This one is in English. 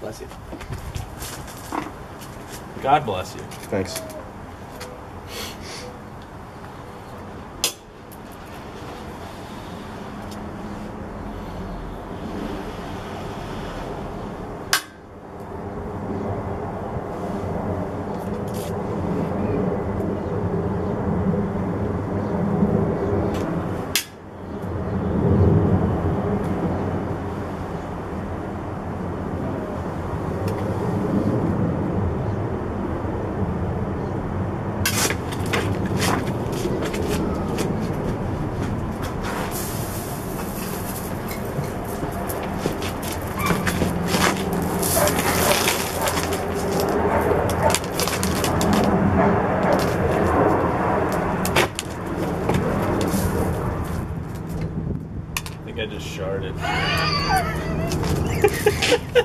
Bless you. God bless you. Thanks. think I just sharded.